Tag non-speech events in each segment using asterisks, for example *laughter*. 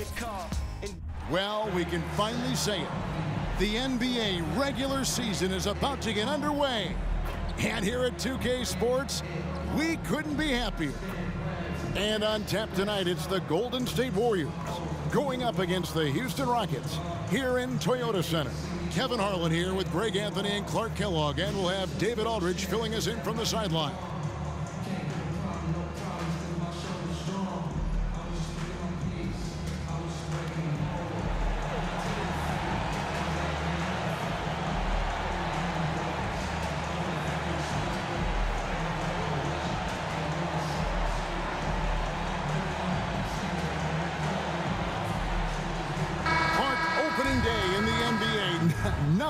in the car. Well, we can finally say it. The NBA regular season is about to get underway. And here at 2K Sports, we couldn't be happier. And on tap tonight, it's the Golden State Warriors going up against the Houston Rockets here in Toyota Center. Kevin Harlan here with Greg Anthony and Clark Kellogg, and we'll have David Aldridge filling us in from the sideline.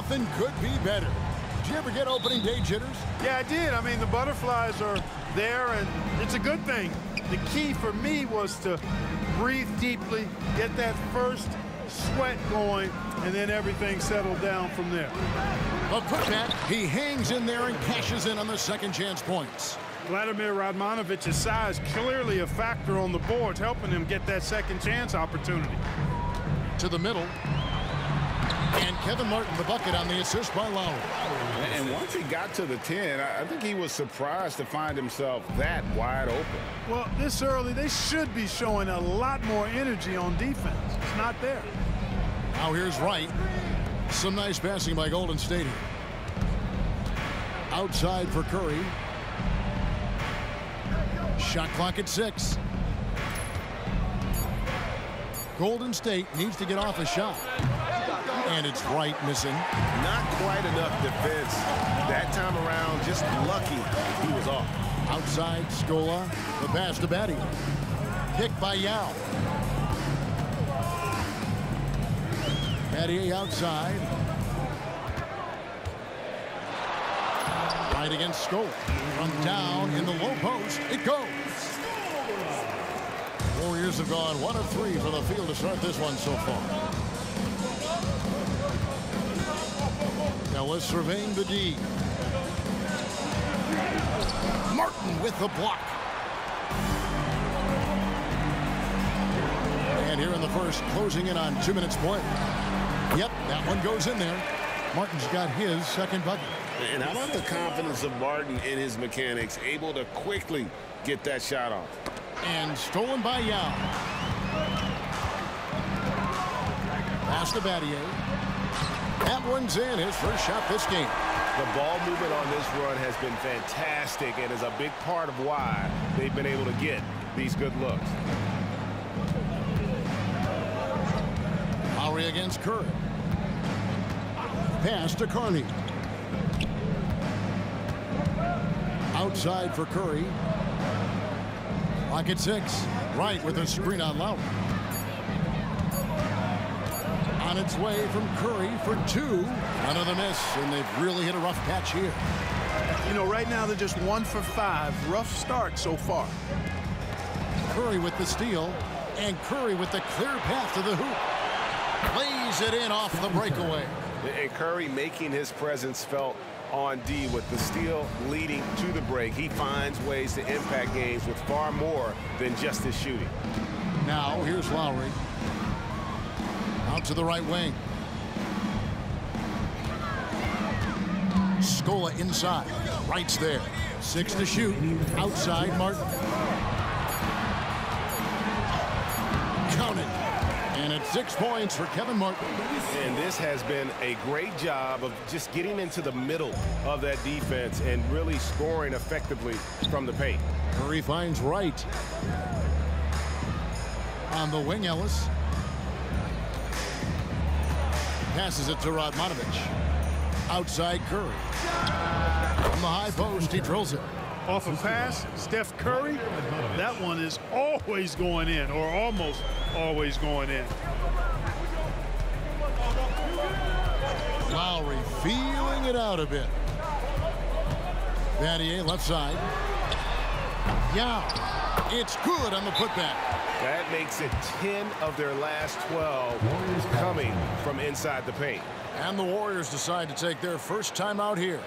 Nothing could be better. Did you ever get opening day jitters? Yeah, I did. I mean, the butterflies are there, and it's a good thing. The key for me was to breathe deeply, get that first sweat going, and then everything settled down from there. A putback. He hangs in there and cashes in on the second chance points. Vladimir Radmanovic's size clearly a factor on the boards, helping him get that second chance opportunity. To the middle. And Kevin Martin, the bucket on the assist by Lowry. And once he got to the 10, I I think he was surprised to find himself that wide open. Well, this early, they should be showing a lot more energy on defense. It's not there. Now here's Wright. Some nice passing by Golden State. Outside for Curry. Shot clock at six. Golden State needs to get off a shot. And it's Wright missing. Not quite enough defense. That time around, just lucky he was off. Outside, Scola. The pass to Battier. Pick by Yao. Battier outside. Wright against Scola. From down in the low post, it goes. Warriors have gone one of three from the field to start this one so far. Ellis surveying the D. Martin with the block. And here in the first, closing in on two minutes play. Yep, that one goes in there. Martin's got his second bucket. And how about the confidence of Martin in his mechanics, able to quickly get that shot off? And stolen by Yao. Pass to Battier. That one's in. His first shot this game. The ball movement on this run has been fantastic and is a big part of why they've been able to get these good looks. Lowry against Curry. Pass to Carney. Outside for Curry. Lock at six. Wright with a screen on Lowry. On its way from Curry for two. Another miss, and they've really hit a rough patch here. You know, right now they're just one for five. Rough start so far. Curry with the steal, and Curry with the clear path to the hoop. Plays it in off the breakaway. And Curry making his presence felt on D with the steal leading to the break. He finds ways to impact games with far more than just his shooting. Now, here's Lowry. Out to the right wing. Scola inside. Wright's there. Six to shoot. Outside, Martin. Count it. And it's six points for Kevin Martin. And this has been a great job of just getting into the middle of that defense and really scoring effectively from the paint. Curry finds Wright. On the wing, Ellis. Passes it to Radmanovic. Outside Curry. From the high post, he drills it. Off a pass, Steph Curry, that one is always going in, or almost always going in. Lowry feeling it out a bit. Battier left side. Yao. It's good on the putback. That makes it 10 of their last 12 coming from inside the paint. And the Warriors decide to take their first time out here.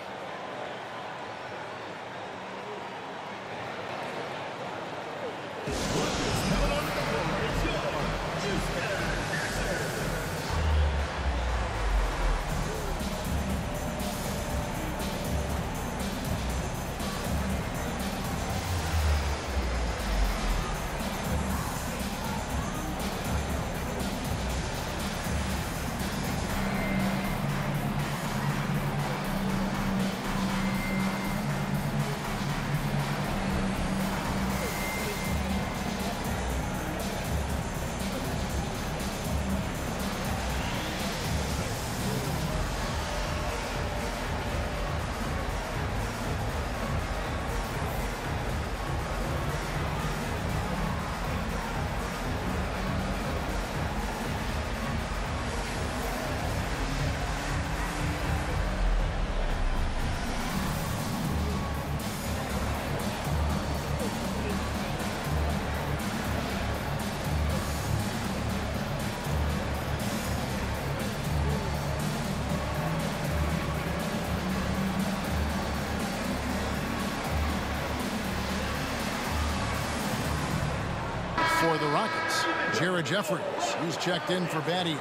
Jared Jeffries. He's checked in for Battier.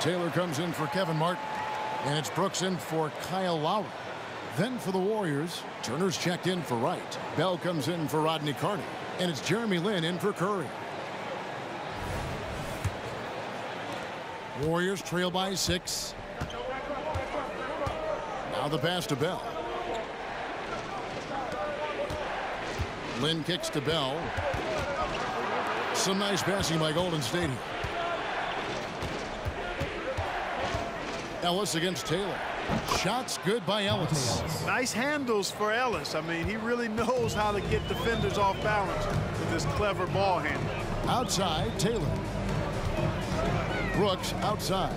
Taylor comes in for Kevin Martin. And it's Brooks in for Kyle Lowry. Then for the Warriors, Turner's checked in for Wright. Bell comes in for Rodney Carney. And it's Jeremy Lin in for Curry. Warriors trail by six. Now the pass to Bell. Lin kicks to Bell. Some nice passing by Golden State. Ellis against Taylor. Shots good by Ellis. Nice handles for Ellis. I mean, he really knows how to get defenders off balance with this clever ball handle. Outside, Taylor. Brooks outside.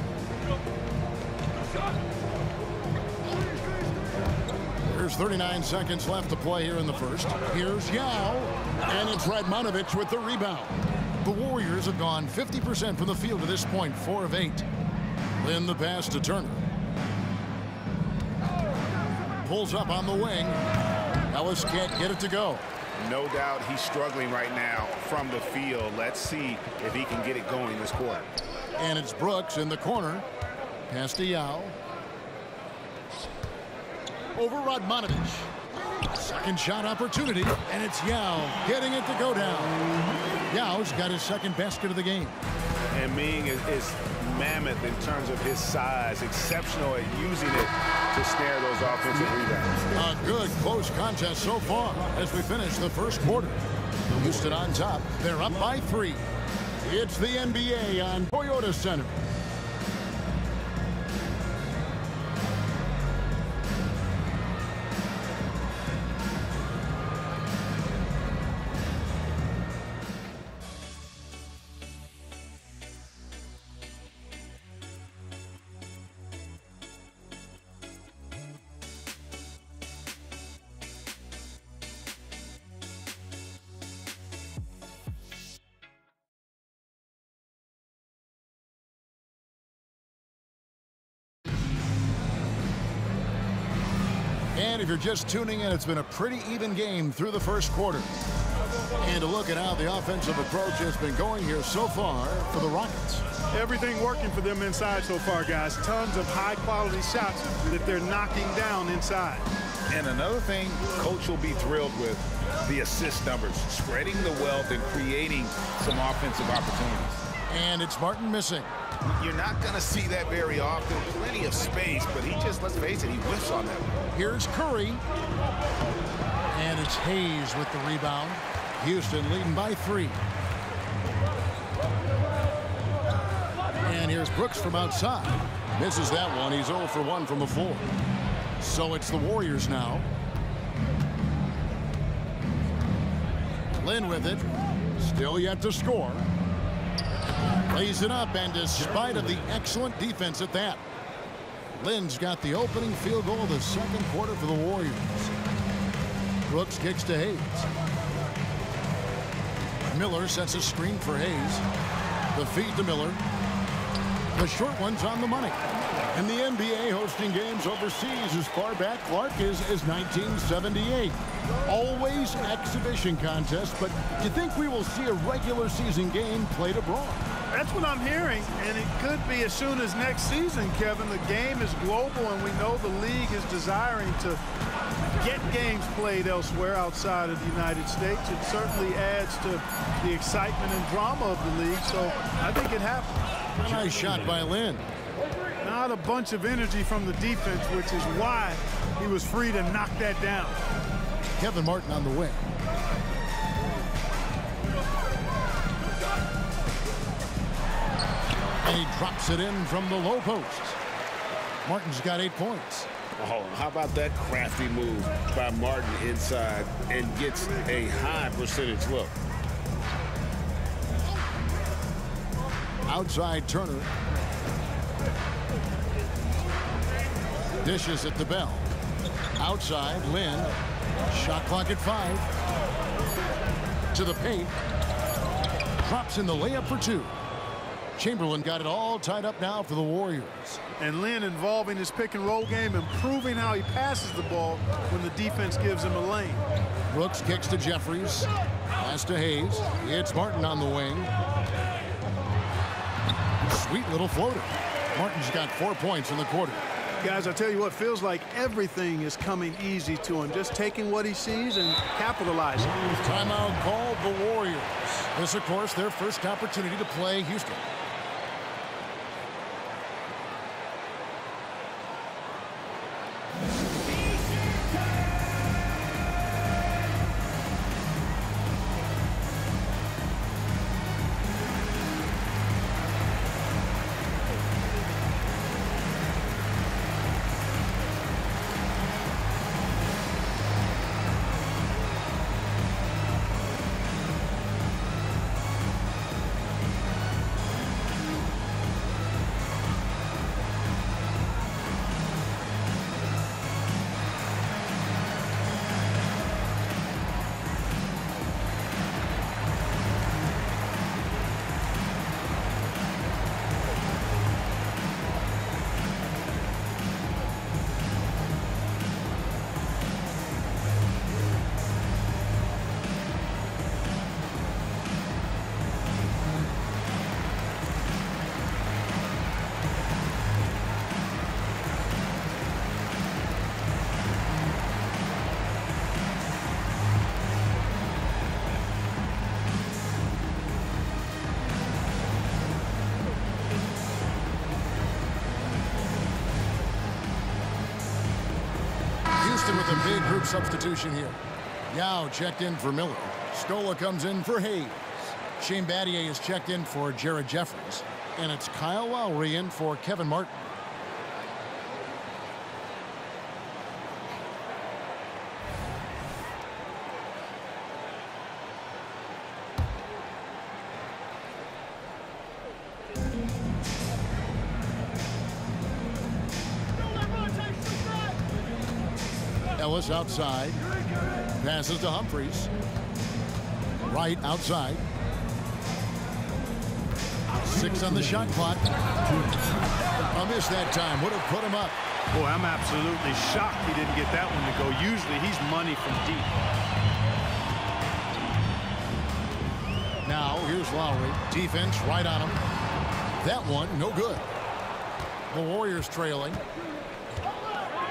There's 39 seconds left to play here in the first. Here's Yao. And it's Radmanovic with the rebound. The Warriors have gone 50% from the field to this point, 4 of 8. Then the pass to Turner. Pulls up on the wing. Ellis can't get it to go. No doubt he's struggling right now from the field. Let's see if he can get it going this quarter. And it's Brooks in the corner. Pass to Yao. Over Radmanovic. Second shot opportunity, and it's Yao getting it to go down. Yao's got his second basket of the game. And Ming is, is mammoth in terms of his size, exceptional at using it to snare those offensive rebounds. A good close contest so far as we finish the first quarter. Houston on top. They're up by three. It's the NBA on Toyota Center. If you're just tuning in, it's been a pretty even game through the first quarter. And to look at how the offensive approach has been going here so far for the Rockets. Everything working for them inside so far, guys. Tons of high-quality shots that they're knocking down inside. And another thing coach will be thrilled with, the assist numbers, spreading the wealth and creating some offensive opportunities. And it's Martin missing. You're not going to see that very often. Plenty of space, but he just, let's face it, he whiffs on that. Here's Curry. And it's Hayes with the rebound. Houston leading by three. And here's Brooks from outside. Misses that one. He's 0 for 1 from the floor. So it's the Warriors now. Lin with it. Still yet to score. Lays it up, and despite of the excellent defense at that, Lin's got the opening field goal of the second quarter for the Warriors. Brooks kicks to Hayes. Miller sets a screen for Hayes. The feed to Miller. The short one's on the money. And the NBA hosting games overseas as far back, Clark, is, is 1978. Always exhibition contest, but do you think we will see a regular season game played abroad? That's what I'm hearing, and it could be as soon as next season, Kevin. The game is global, and we know the league is desiring to get games played elsewhere outside of the United States. It certainly adds to the excitement and drama of the league, so I think it happens. Nice shot by Lin. Not a bunch of energy from the defense, which is why he was free to knock that down. Kevin Martin on the way. And he drops it in from the low post. Martin's got eight points. Oh, how about that crafty move by Martin inside and gets a high percentage look. Outside Turner. Dishes at the bell. Outside Lin. Shot clock at five. To the paint. Drops in the layup for two. Chamberlain got it all tied up now for the Warriors. And Lin involving his pick and roll game, improving how he passes the ball when the defense gives him a lane. Brooks kicks to Jeffries. Pass to Hayes. It's Martin on the wing. Sweet little floater. Martin's got four points in the quarter. Guys, I tell you what, feels like everything is coming easy to him. Just taking what he sees and capitalizing. Timeout called the Warriors. This, of course, their first opportunity to play. Houston group substitution here. Yao checked in for Miller. Scola comes in for Hayes. Shane Battier is checked in for Jared Jeffries. And it's Kyle Lowry in for Kevin Martin. Ellis outside. Passes to Humphreys. Wright outside. Six on the shot clock. A miss that time. Would have put him up. Boy, I'm absolutely shocked he didn't get that one to go. Usually he's money from deep. Now, here's Lowry. Defense right on him. That one, no good. The Warriors trailing.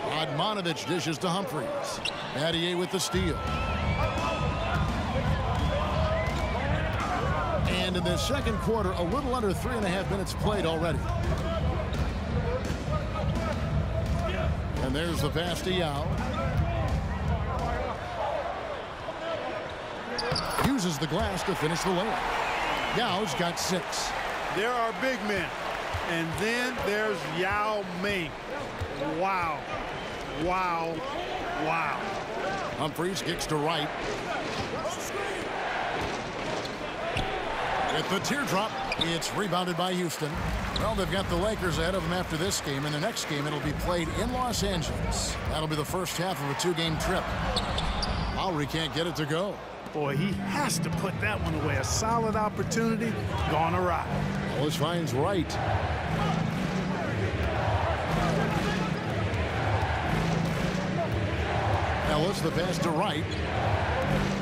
Radmanovic dishes to Humphreys. Battier with the steal. And in the second quarter, a little under three and a half minutes played already. And there's the Yao. Uses the glass to finish the layup. Yao's got six. There are big men. And then there's Yao Ming. Wow. Wow. Wow. Humphreys kicks to Wright. With the teardrop, it's rebounded by Houston. Well, they've got the Lakers ahead of them after this game. and the next game, it'll be played in Los Angeles. That'll be the first half of a two-game trip. Lowry can't get it to go. Boy, he has to put that one away. A solid opportunity gone awry. Ellis finds Wright. Ellis, the pass to Wright.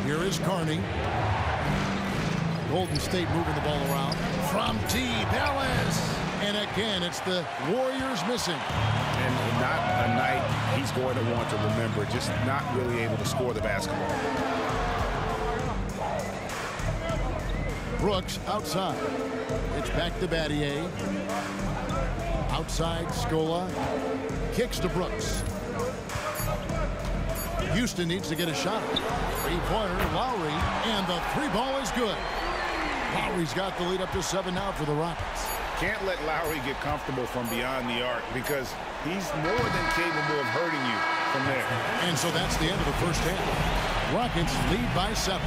Here is Carney. Golden State moving the ball around. From deep, Ellis. And again, it's the Warriors missing. And not a night he's going to want to remember, just not really able to score the basketball. Brooks outside. It's back to Battier. Outside, Scola. Kicks to Brooks. Houston needs to get a shot. Three-pointer, Lowry, and the three ball is good. Lowry's got the lead up to seven now for the Rockets. Can't let Lowry get comfortable from beyond the arc because he's more than capable of hurting you from there. And so that's the end of the first half. Rockets lead by seven.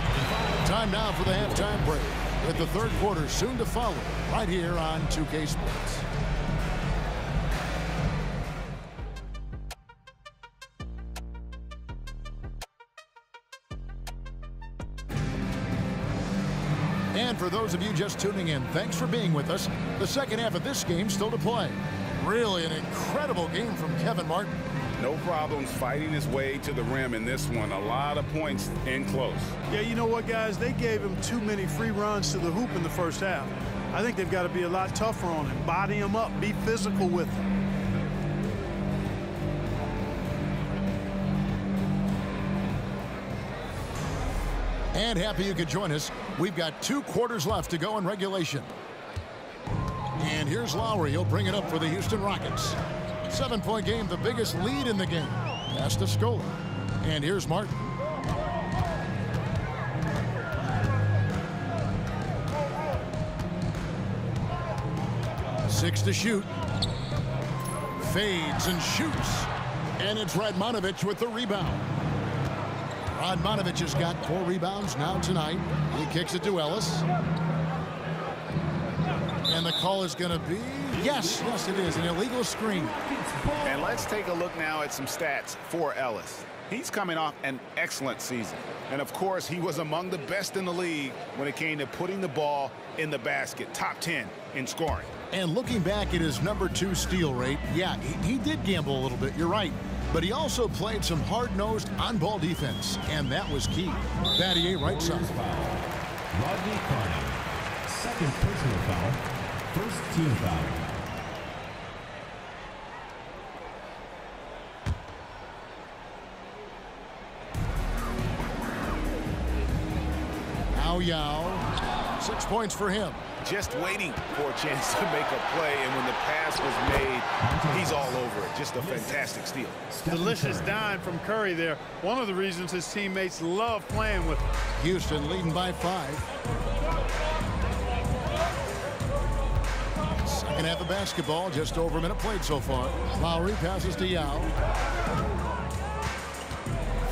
Time now for the halftime break. With the third quarter soon to follow right here on 2K Sports. Those of you just tuning in, thanks for being with us. The second half of this game still to play. Really an incredible game from Kevin Martin. No problems fighting his way to the rim in this one. A lot of points in close. Yeah, you know what, guys? They gave him too many free runs to the hoop in the first half. I think they've got to be a lot tougher on him. Body him up. Be physical with him. And happy you could join us. We've got two quarters left to go in regulation. And here's Lowry. He'll bring it up for the Houston Rockets. Seven-point game, the biggest lead in the game. Pass to Scola. And here's Martin. Six to shoot. Fades and shoots. And it's Radmanovic with the rebound. Radmanovic has got four rebounds now tonight. He kicks it to Ellis. And the call is going to be, yes, yes it is, an illegal screen. And let's take a look now at some stats for Ellis. He's coming off an excellent season. And of course, he was among the best in the league when it came to putting the ball in the basket. Top 10 in scoring. And looking back at his number two steal rate, yeah, he, he did gamble a little bit. You're right. But he also played some hard-nosed on-ball defense, and that was key. Battier right side. Rodney Carney. Second personal foul. First team foul. Yao. Six points for him. Just waiting for a chance to make a play, and when the pass was made, he's all over it. Just a fantastic steal. Delicious dime from Curry there. One of the reasons his teammates love playing with him. Houston leading by five. Second half of basketball, just over a minute played so far. Lowry passes to Yao.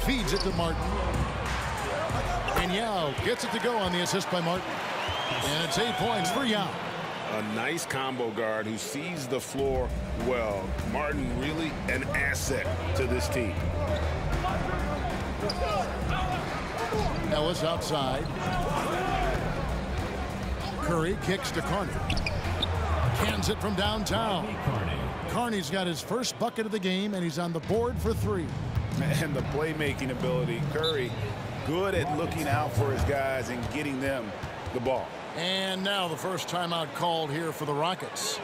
Feeds it to Martin. And Yao gets it to go on the assist by Martin. And it's eight points for Young. A nice combo guard who sees the floor well. Martin really an asset to this team. Ellis outside. Curry kicks to Carney. Cans it from downtown. Carney's got his first bucket of the game, and he's on the board for three. And the playmaking ability. Curry good at looking out for his guys and getting them the ball. And now the first timeout called here for the Rockets.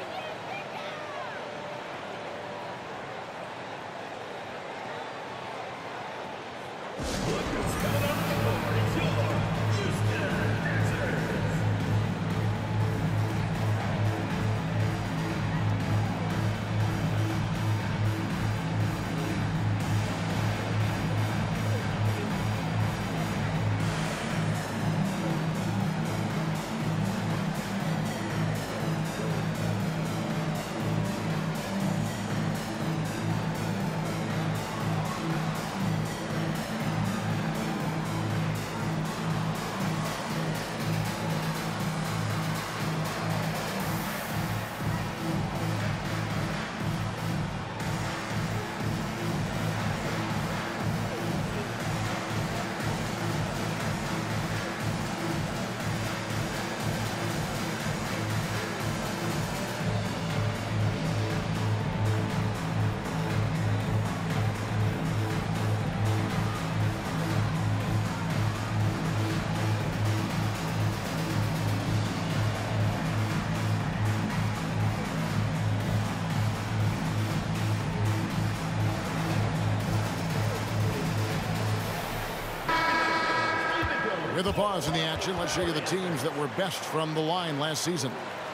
A pause in the action, let's show you the teams that were best from the line last season.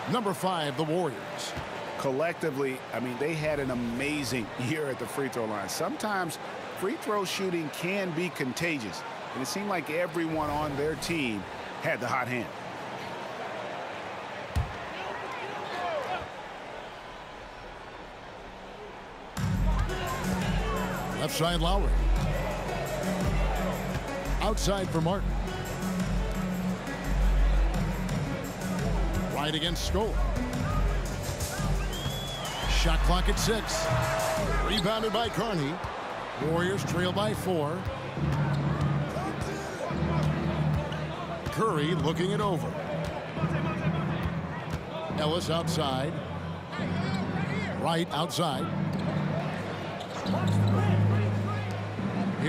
Number five, the Warriors. Collectively, I mean, they had an amazing *laughs* year at the free throw line. Sometimes free throw shooting can be contagious, and it seemed like everyone on their team had the hot hand. Left side, Lowry. Outside for Martin. Wright against Scola. Shot clock at six. Rebounded by Carney. Warriors trail by four. Curry looking it over. Ellis outside. Wright outside.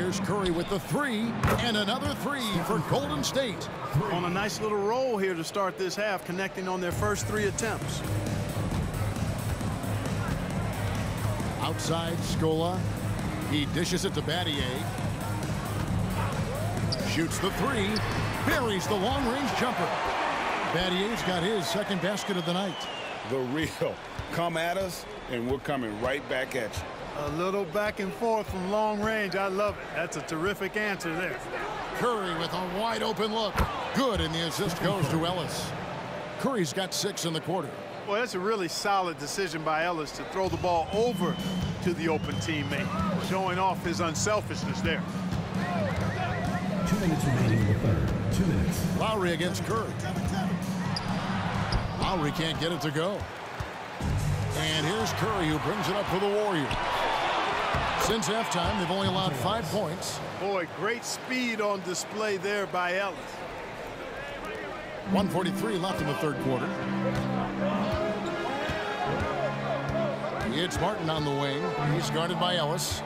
Here's Curry with the three, and another three for Golden State. On a nice little roll here to start this half, connecting on their first three attempts. Outside, Scola. He dishes it to Battier. Shoots the three. Buries the long-range jumper. Battier's got his second basket of the night. The real. Come at us, and we're coming right back at you. A little back and forth from long range. I love it. That's a terrific answer there. Curry with a wide open look. Good, and the assist goes to Ellis. Curry's got six in the quarter. Well, that's a really solid decision by Ellis to throw the ball over to the open teammate, showing off his unselfishness there. Two minutes remaining in the third. Two minutes. Lowry against Curry. Lowry can't get it to go. And here's Curry who brings it up for the Warriors. Since halftime, they've only allowed five points. Boy, great speed on display there by Ellis. 143 left in the third quarter. It's Martin on the wing. He's guarded by Ellis.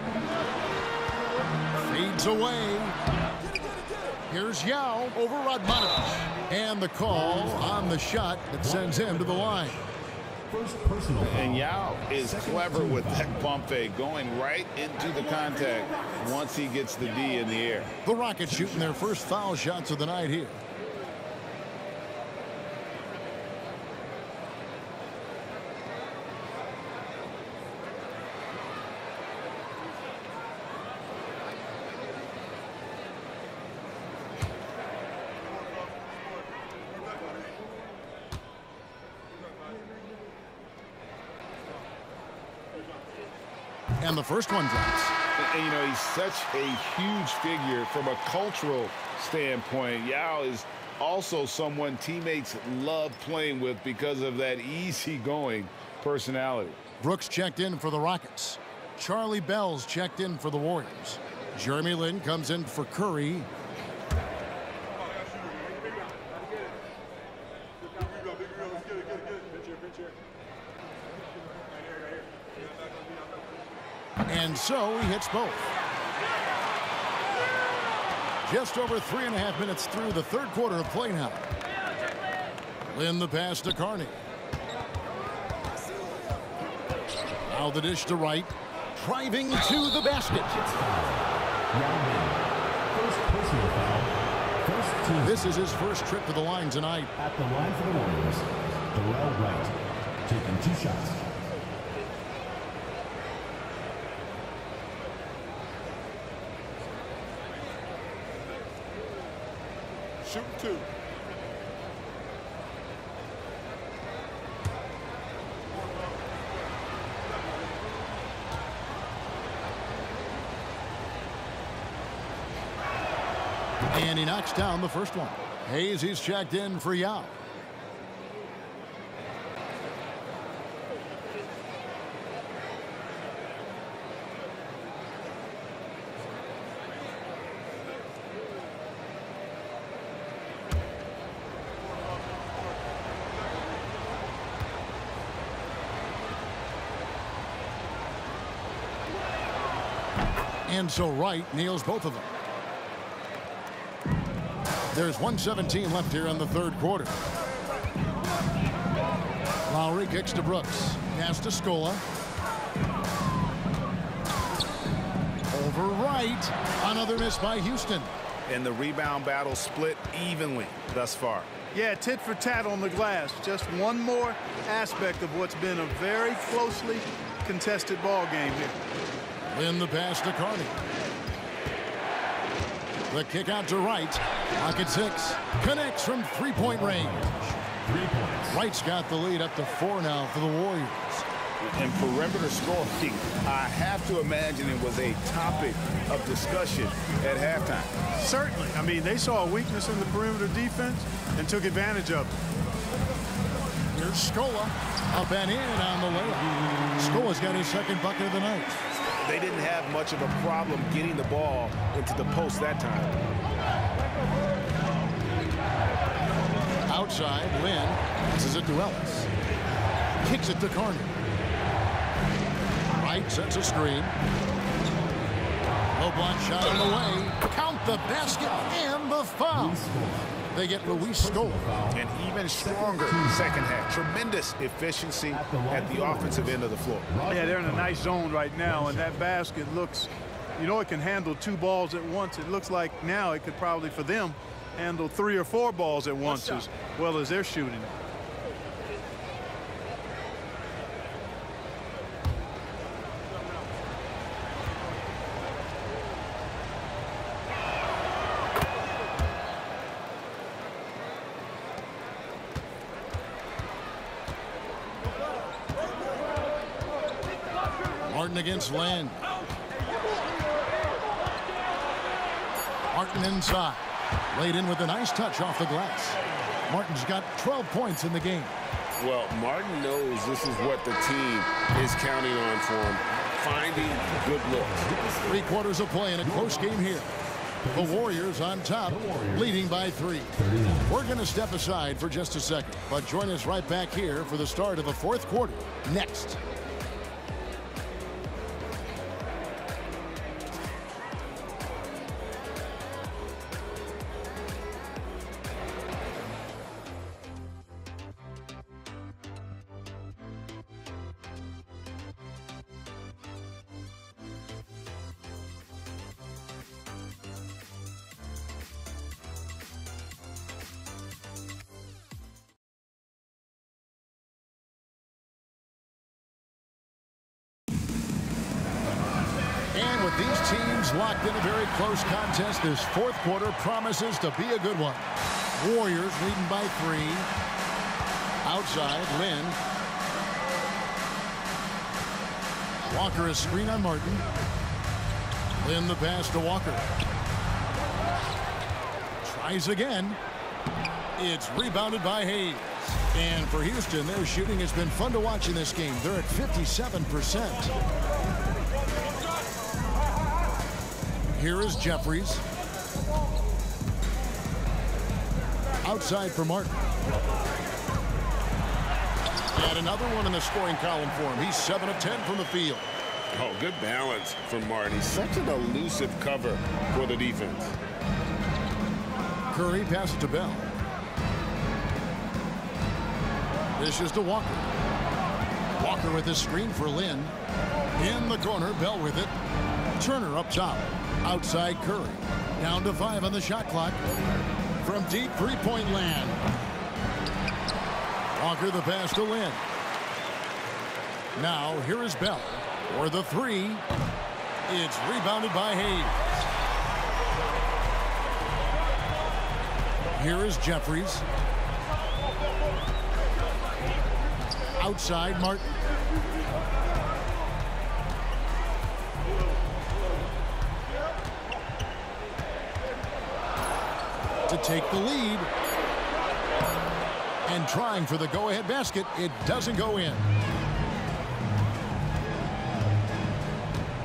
Fades away. Here's Yao over Radmanovic. And the call on the shot that sends him to the line. First personal foul. And Yao is clever with that bump fake, going right into the contact once he gets the D in the air. The Rockets shooting their first foul shots of the night here. The first one drops. And, you know, he's such a huge figure from a cultural standpoint. Yao is also someone teammates love playing with because of that easygoing personality. Brooks checked in for the Rockets. Charlie Bell's checked in for the Warriors. Jeremy Lin comes in for Curry. And so he hits both. Just over three and a half minutes through the third quarter of play now. Lin the pass to Carney. Now the dish to Wright. Driving to the basket. This is his first trip to the line tonight. At the line for the Warriors, Dorell Wright. Taking two shots. Two. And he knocks down the first one. Hayes, he's checked in for Yao. And so Wright nails both of them. There's 117 left here in the third quarter. Lowry kicks to Brooks. Pass to Scola. Over Wright. Another miss by Houston. And the rebound battle split evenly thus far. Yeah, tit for tat on the glass. Just one more aspect of what's been a very closely contested ball game here. In the pass to Carney. The kick out to Wright. Pocket six. Connects from three-point range. Three points. Wright's got the lead up to four now for the Warriors. And perimeter scoring, I have to imagine it was a topic of discussion at halftime. Certainly. I mean, they saw a weakness in the perimeter defense and took advantage of it. Here's Scola. Up and in on the layup. Scola's got his second bucket of the night. They didn't have much of a problem getting the ball into the post that time. Outside, Lin passes it to Ellis. Kicks it to Carney. Wright sets a screen. Low block shot on the way. Count the basket and the foul. They get Luis Scola. An even stronger second half. Tremendous efficiency at the offensive end of the floor. Yeah, they're in a nice zone right now, and that basket looks, you know, it can handle two balls at once. It looks like now it could probably, for them, handle three or four balls at once as well as they're shooting. Martin against Land. Martin inside. Laid in with a nice touch off the glass. Martin's got 12 points in the game. Well, Martin knows this is what the team is counting on for him. Finding good looks. Three quarters of play in a close game here. The Warriors on top, leading by three. We're going to step aside for just a second, but join us right back here for the start of the fourth quarter next. Close contest, this fourth quarter promises to be a good one. Warriors leading by three. Outside, Lin. Walker a screen on Martin. Lin the pass to Walker. Tries again. It's rebounded by Hayes. And for Houston, their shooting has been fun to watch in this game. They're at 57%. Here is Jeffries. Outside for Martin. And another one in the scoring column for him. He's 7 of 10 from the field. Oh, good balance from Martin. He's such an elusive cover for the defense. Curry passes to Bell. This is to Walker. Walker with his screen for Lin. In the corner, Bell with it. Turner up top. Outside Curry. Down to five on the shot clock. From deep three-point land. Walker the pass to Lin. Now here is Bell. For the three. It's rebounded by Hayes. Here is Jeffries. Outside Martin. Take the lead. And trying for the go-ahead basket, it doesn't go in.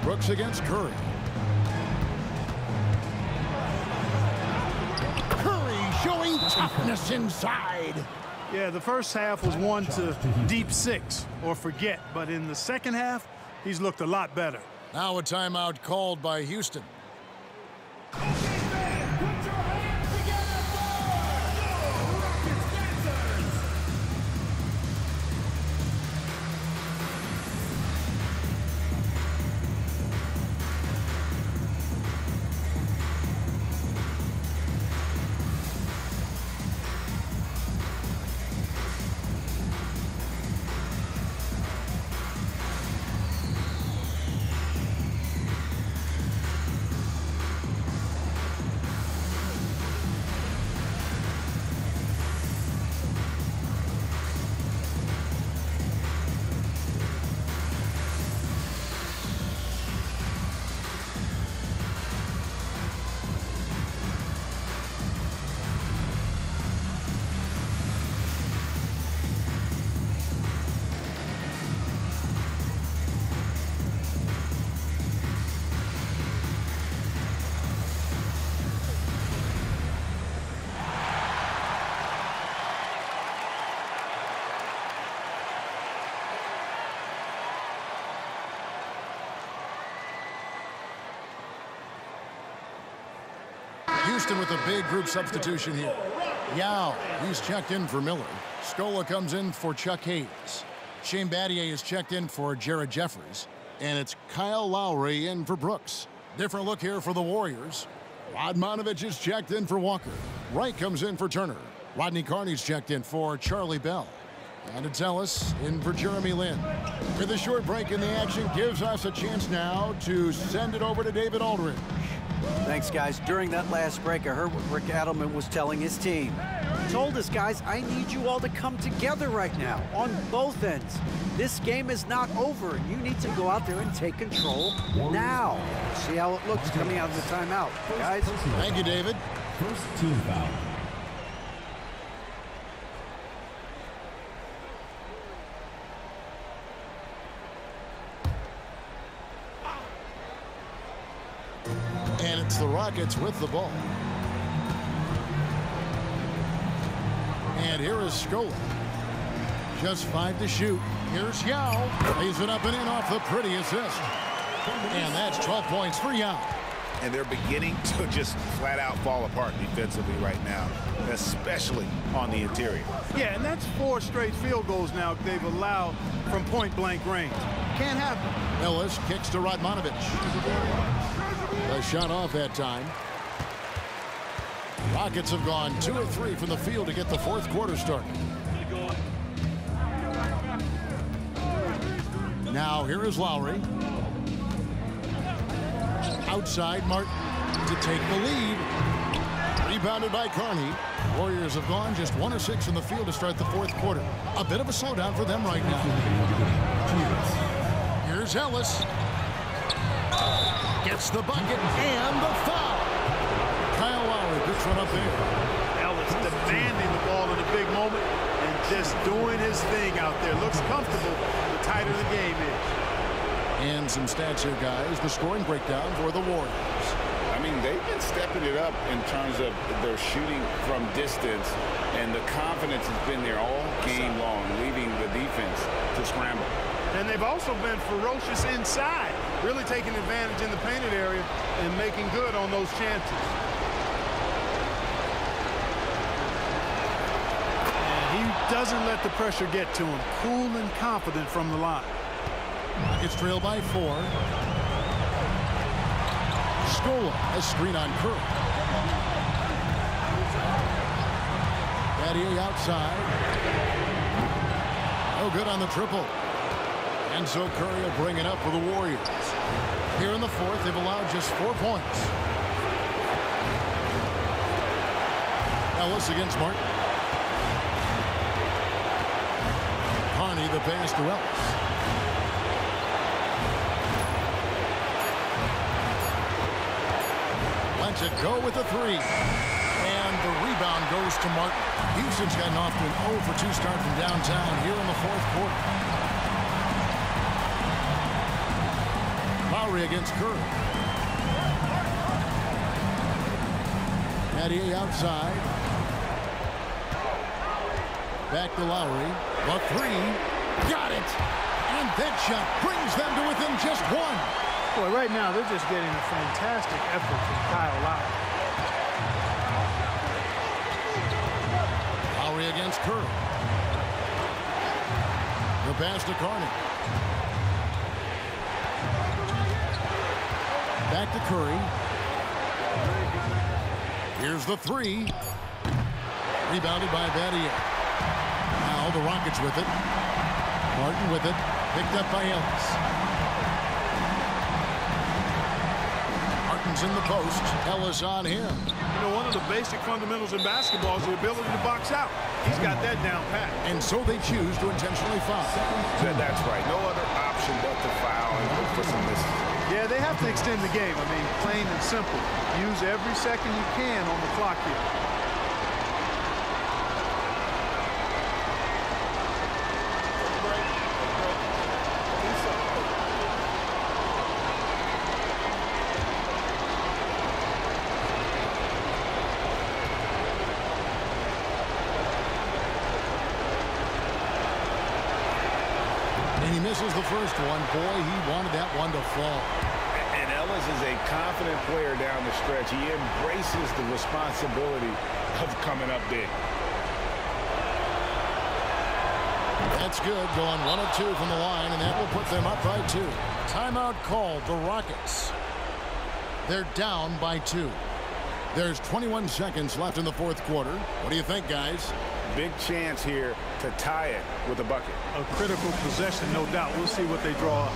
Brooks against Curry. Curry showing toughness inside. Yeah, the first half was one to deep six or forget, but in the second half, he's looked a lot better. Now a timeout called by Houston. Boston with a big group substitution here. Yao, he's checked in for Miller. Scola comes in for Chuck Hayes. Shane Battier is checked in for Jared Jeffries. And it's Kyle Lowry in for Brooks. Different look here for the Warriors. Radmanovic is checked in for Walker. Wright comes in for Turner. Rodney Carney's checked in for Charlie Bell. And it's Ellis in for Jeremy Lin. With a short break in the action gives us a chance now to send it over to David Aldridge. Thanks, guys. During that last break, I heard what Rick Adelman was telling his team. He told us, guys, I need you all to come together right now on both ends. This game is not over, you need to go out there and take control now. See how it looks coming out of the timeout, guys. Thank you, David. First team foul. Rockets with the ball. And here is Scola. Just five to shoot. Here's Yao. Lays it up and in off the pretty assist. And that's 12 points for Yao. And they're beginning to just flat out fall apart defensively right now, especially on the interior. Yeah, and that's four straight field goals now they've allowed from point blank range. Can't happen. Ellis kicks to Radmanovic. A shot off that time. Rockets have gone two or three from the field to get the fourth quarter started. Now here is Lowry. Outside Martin to take the lead. Rebounded by Carney. Warriors have gone just one or six in the field to start the fourth quarter. A bit of a slowdown for them right now. Here's Ellis. Gets the bucket and the foul. Kyle Lowry gets one up there. Ellis demanding the ball in a big moment and just doing his thing out there. Looks comfortable the tighter the game is. And some stats here, guys. The scoring breakdown for the Warriors. I mean, they've been stepping it up in terms of their shooting from distance, and the confidence has been there all game long, leaving the defense to scramble. And they've also been ferocious inside, really taking advantage in the painted area and making good on those chances. And he doesn't let the pressure get to him. Cool and confident from the line. It's trailed by four. Scola, a screen on Curry. Battier outside. No good on the triple. And so Curry will bring it up for the Warriors. Here in the fourth, they've allowed just four points. Ellis against Martin. Carney the pass to Ellis. Lets it go with the three. And the rebound goes to Martin. Houston's gotten off to an 0 for 2 start from downtown here in the fourth quarter. Against Curry. Battier outside. Back to Lowry. The three. Got it. And that shot brings them to within just one. Boy, right now they're just getting a fantastic effort from Kyle Lowry. Lowry against Curry. The pass to Carney. Back to Curry. Here's the three. Rebounded by Battier. Now the Rockets with it. Martin with it. Picked up by Ellis. Martin's in the post. Ellis on him. You know, one of the basic fundamentals in basketball is the ability to box out. He's got that down pat. And so they choose to intentionally foul. That's right. No other option but to foul and look for some misses. Yeah, they have to extend the game. I mean, plain and simple. Use every second you can on the clock here. And he misses the first one. Boy, he wanted that one to fall. And Ellis is a confident player down the stretch. He embraces the responsibility of coming up big. That's good. Going one of two from the line, and that will put them up by two. Timeout called the Rockets. They're down by two. There's 21 seconds left in the fourth quarter. What do you think, guys? Big chance here to tie it with a bucket. A critical possession, no doubt. We'll see what they draw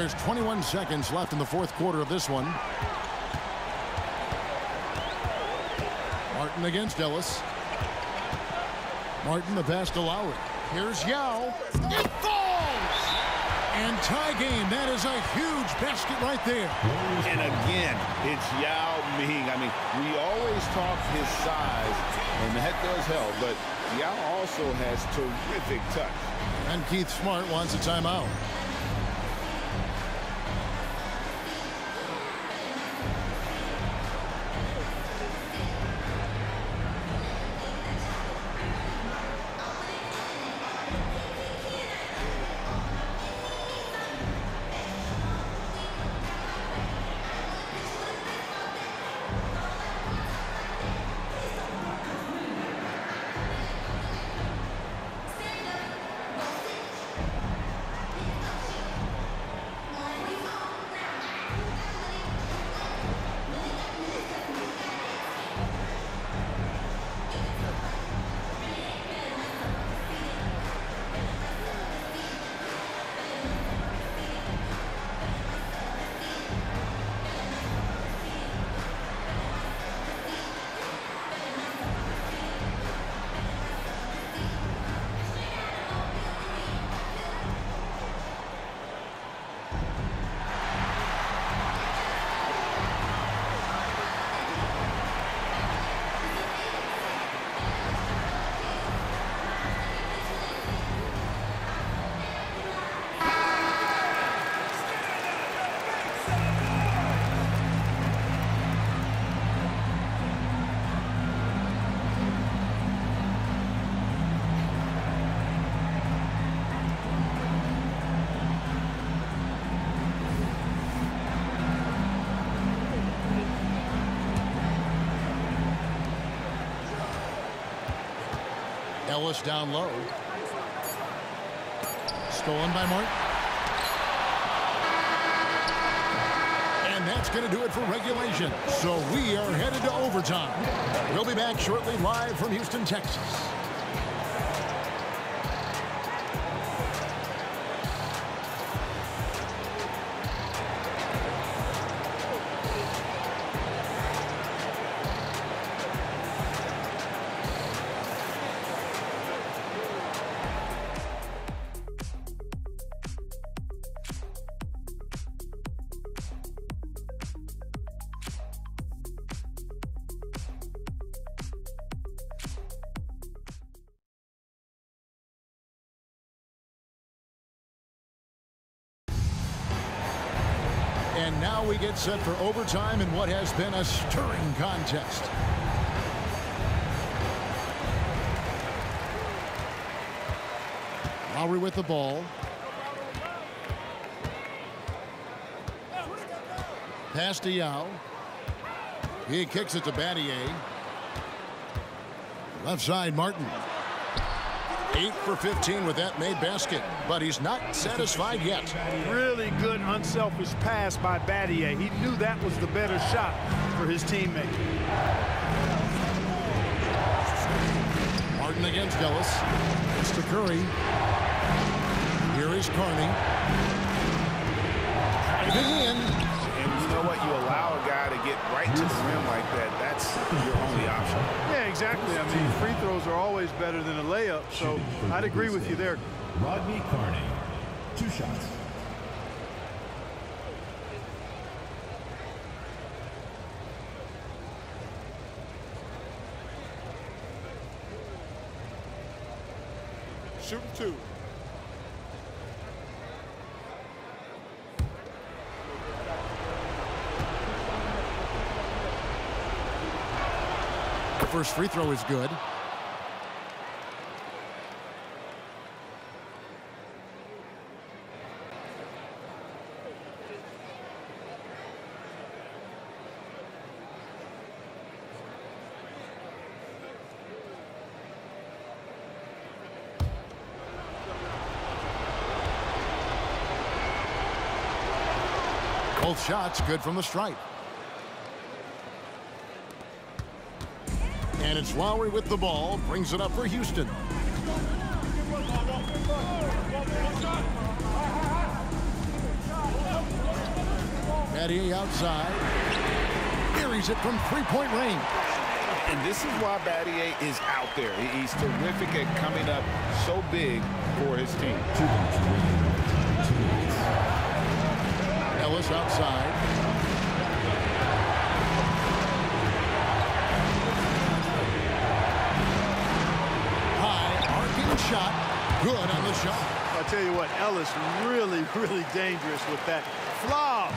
There's 21 seconds left in the fourth quarter of this one. Martin against Ellis. Martin the pass to Lowry. Here's Yao. It falls! And tie game. That is a huge basket right there. And again, it's Yao Ming. I mean, we always talk his size, and that does help, but Yao also has terrific touch. And Keith Smart wants a timeout. Down low. Stolen by Martin. And that's going to do it for regulation. So we are headed to overtime. We'll be back shortly live from Houston, Texas. Now we get set for overtime in what has been a stirring contest. Lowry with the ball. Pass to Yao. He kicks it to Battier. Left side, Martin. 8 for 15 with that made basket, but he's not satisfied yet. Really good unselfish pass by Battier. He knew that was the better shot for his teammate. Martin against Ellis. It's to Curry. Here is Carney. Driving in. To get right to the rim like that. That's your only option. Yeah, exactly. I mean, free throws are always better than a layup, so I'd agree with you there. Rodney Carney. Two shots. Shooting two. First free throw is good. Both shots good from the stripe. And it's Lowry with the ball. Brings it up for Houston. Battier outside. Buries it from three-point range. And this is why Battier is out there. He- He's terrific at coming up so big for his team. Two minutes remaining. Two minutes. Ellis outside. The shot. I tell you what, Ellis really, *laughs* really dangerous with that flop,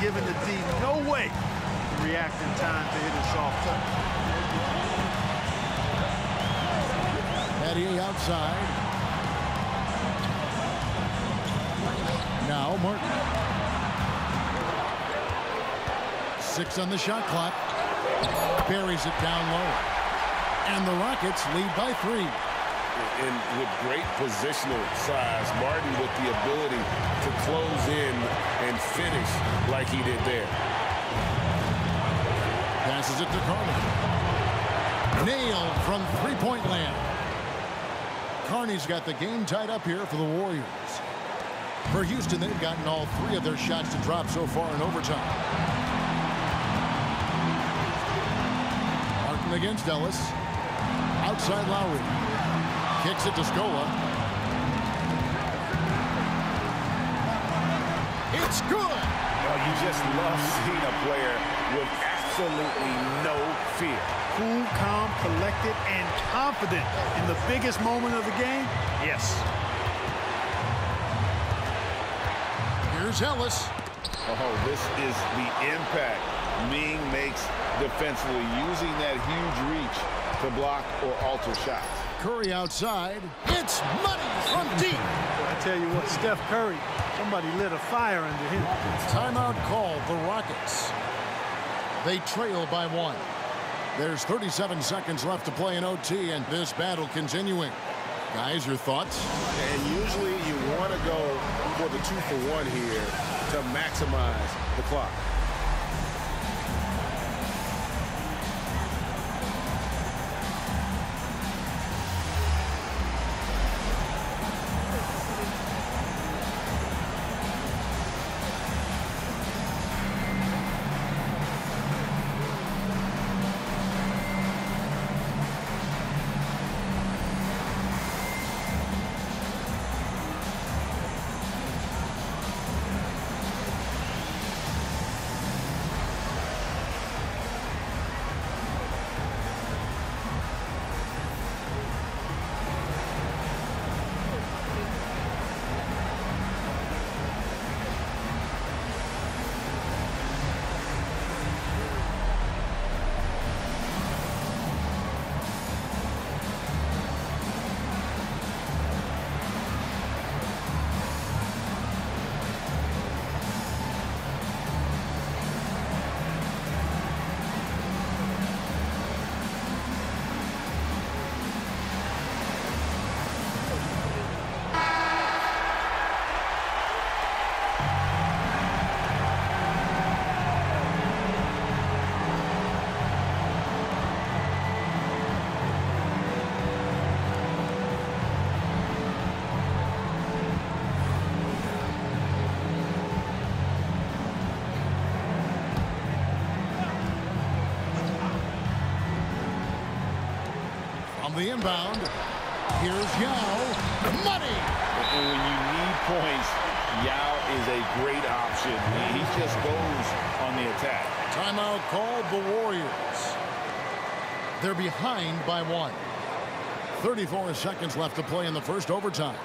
giving the D no way to react in time to hit a soft touch. Battier outside. Now Martin. Six on the shot clock. Buries it down low. And the Rockets lead by three. And with great positional size, Martin with the ability to close in and finish like he did there. Passes it to Carney. Nailed from three-point land. Carney's got the game tied up here for the Warriors. For Houston, they've gotten all three of their shots to drop so far in overtime. Martin against Ellis. Outside Lowry. Kicks it to Scola. It's good. Well, you just love seeing a player with absolutely no fear. Cool, calm, collected, and confident in the biggest moment of the game? Yes. Here's Ellis. Oh, this is the impact Ming makes defensively, using that huge reach to block or alter shots. Curry outside. It's money from deep. I tell you what, Steph Curry, somebody lit a fire under him. Timeout called the Rockets. They trail by one. There's 37 seconds left to play in OT, and this battle continuing. Guys, your thoughts? And usually you want to go for the two for one here to maximize the clock. The inbound. Here's Yao. The money! And when you need points, Yao is a great option. He just goes on the attack. Timeout called the Warriors. They're behind by one. 34 seconds left to play in the first overtime.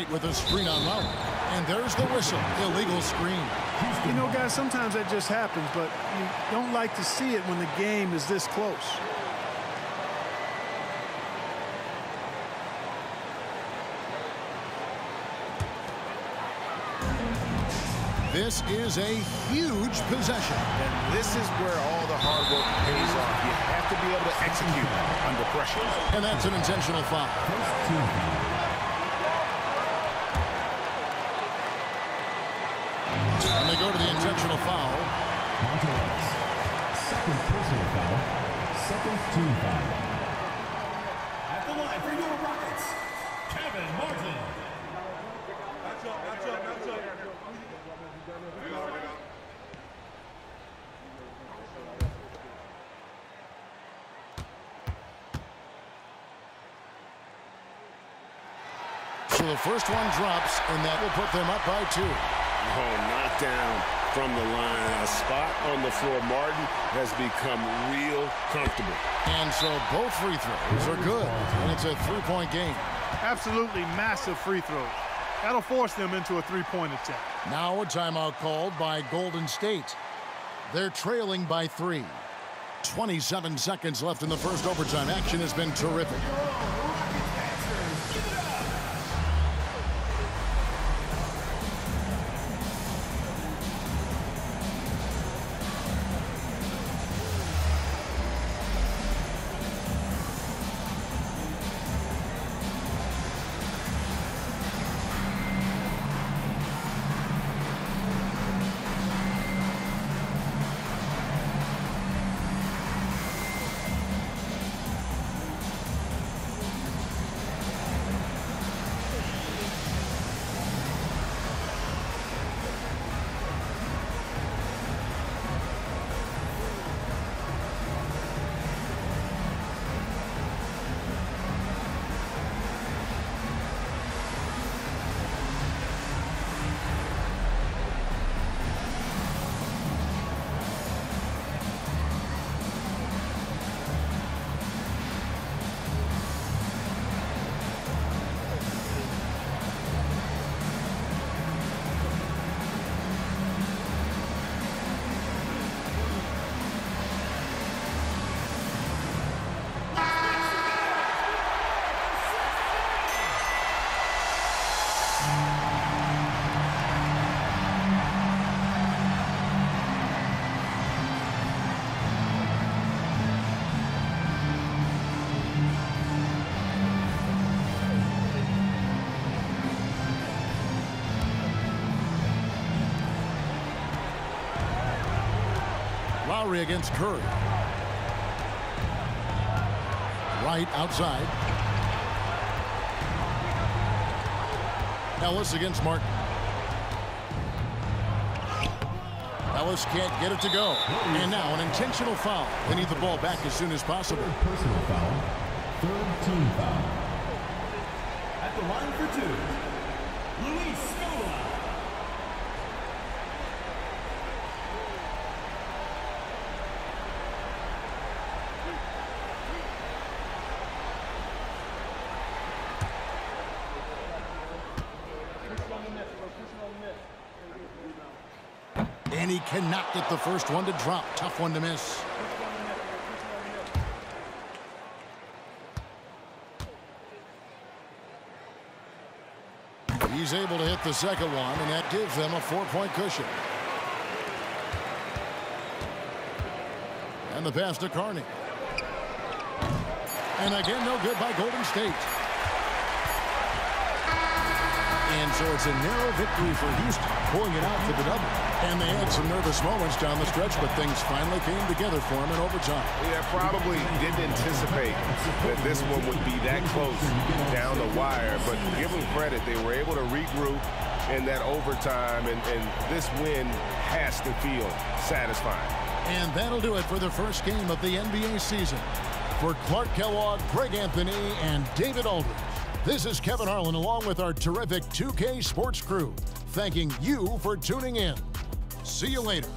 Wright with a screen on Lowry. And there's the whistle. Illegal screen. You know, guys, sometimes that just happens, but you don't like to see it when the game is this close. This is a huge possession. And this is where all the hard work pays off. You have to be able to execute under pressure. And that's an intentional foul. Personal foul. Second team foul. At the line for your Rockets, Kevin Martin. So the first one drops, and that will put them up by two. Oh, knocked down from the line. A spot on the floor. Martin has become real comfortable. And so both free throws are good, and it's a three-point game. Absolutely massive free throws. That'll force them into a three-point attack. Now a timeout called by Golden State. They're trailing by three. 27 seconds left in the first overtime. Action has been terrific. Lowry against Curry. Wright outside. Ellis against Martin. Ellis can't get it to go. And now an intentional foul. They need the ball back as soon as possible. Personal foul. Third team foul. At the line for two, And he cannot get the first one to drop. Tough one to miss. He's able to hit the second one, and that gives them a four-point cushion. And the pass to Carney. And again, no good by Golden State. And so it's a narrow victory for Houston, pulling it out for the double. And they had some nervous moments down the stretch, but things finally came together for them in overtime. Yeah, probably didn't anticipate that this one would be that close down the wire, but give them credit. They were able to regroup in that overtime, and, and this win has to feel satisfying. And that'll do it for the first game of the NBA season. For Clark Kellogg, Greg Anthony, and David Aldridge, this is Kevin Harlan along with our terrific 2K Sports crew, thanking you for tuning in. See you later.